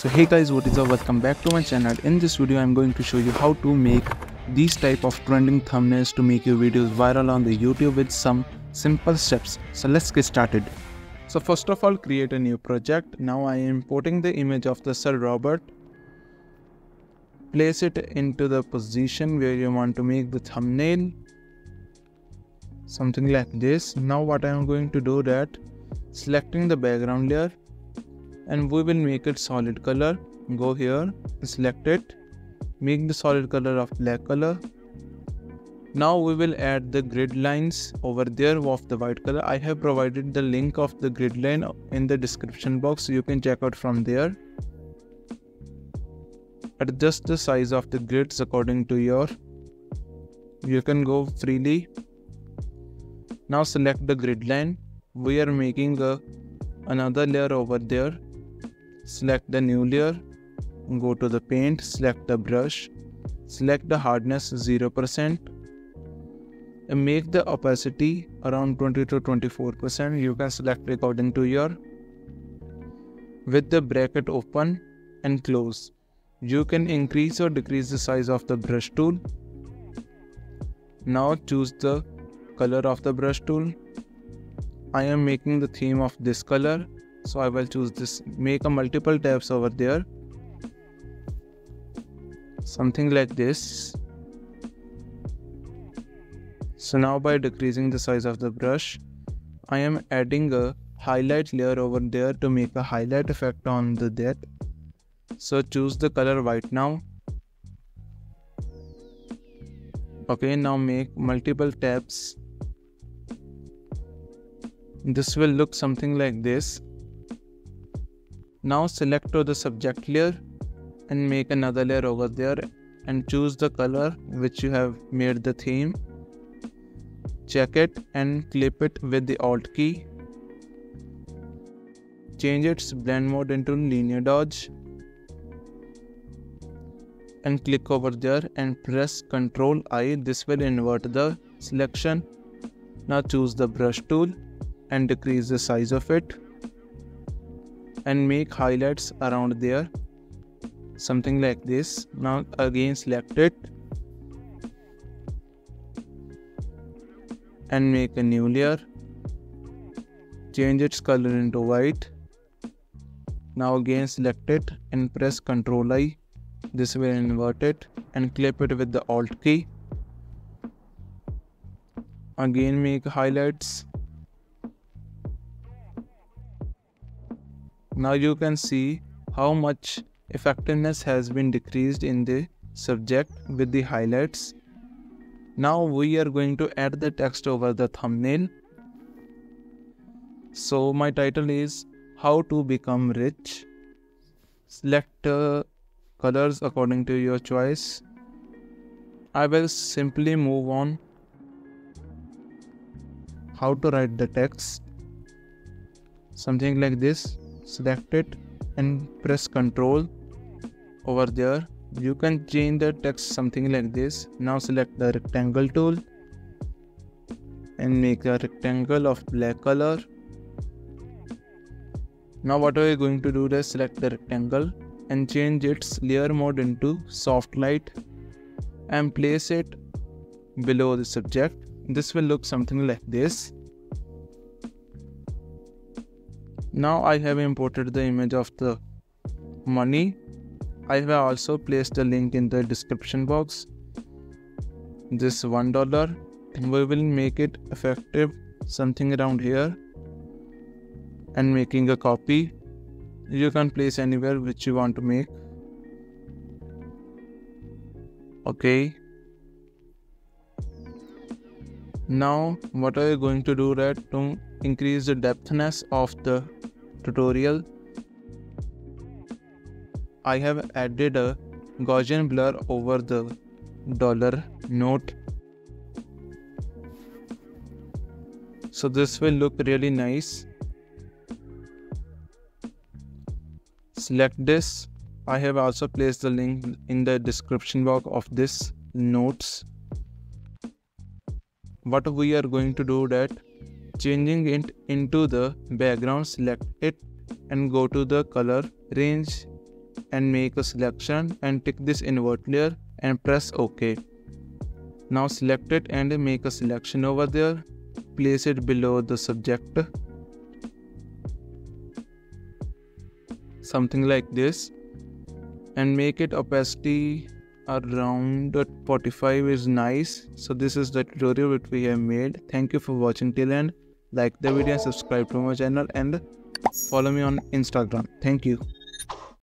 so hey guys what is up? Welcome back to my channel. In this video i'm going to show you how to make these type of trending thumbnails to make your videos viral on the youtube with some simple steps. So let's get started. So first of all create a new project. Now i am importing the image of the sir robert. Place it into the position where you want to make the thumbnail. Something like this. Now what i am going to do that selecting the background layer and we will make it solid color. Go here select it. Make the solid color of black color. Now we will add the grid lines over there of the white color. I have provided the link of the grid line in the description box you can check out from there. Adjust the size of the grids according to your you can go freely. Now select the grid line. We are making a another layer over there select the new layer. Go to the paint select the brush select the hardness 0% and make the opacity around 20 to 24% you can select according to your with the bracket open and close. You can increase or decrease the size of the brush tool. Now choose the color of the brush tool. I am making the theme of this color so I will choose this. Make a multiple tabs over there. Something like this. So now by decreasing the size of the brush I am adding a highlight layer over there to make a highlight effect on the that. So choose the color white now. Okay now make multiple tabs. This will look something like this. Now select to the subject layer and make another layer over there and choose the color which you have made the theme. Check it and clip it with the alt key. Change its blend mode into linear dodge and click over there and press ctrl i this will invert the selection now choose the brush tool and decrease the size of it and make highlights around there. Something like this. Now again select it. And make a new layer. Change its color into white. Now again select it and press ctrl i. This will invert it and clip it with the alt key. Again make highlights Now you can see how much effectiveness has been decreased in the subject with the highlights. Now we are going to add the text over the thumbnail. So my title is how to become rich. Select uh, colors according to your choice. I will simply move on how to write the text something like this select it and press ctrl over there. You can change the text something like this. Now select the rectangle tool and make a rectangle of black color. Now what are we going to do? Is select the rectangle and change its layer mode into soft light and place it below the subject. This will look something like this now I have imported the image of the money. I have also placed the link in the description box. This one dollar we will make it effective something around here. And making a copy. You can place anywhere which you want to make. Okay. Now what are you going to do that to increase the depthness of the tutorial. I have added a Gaussian blur over the dollar note. So this will look really nice. Select this. I have also placed the link in the description box of this notes. What we are going to do that changing it into the background select it and go to the color range and make a selection and tick this invert layer and press ok. Now select it and make a selection over there. Place it below the subject. Something like this. And make it opacity around 45 is nice. So this is the tutorial which we have made. Thank you for watching till end like the video and subscribe to my channel and follow me on instagram. Thank you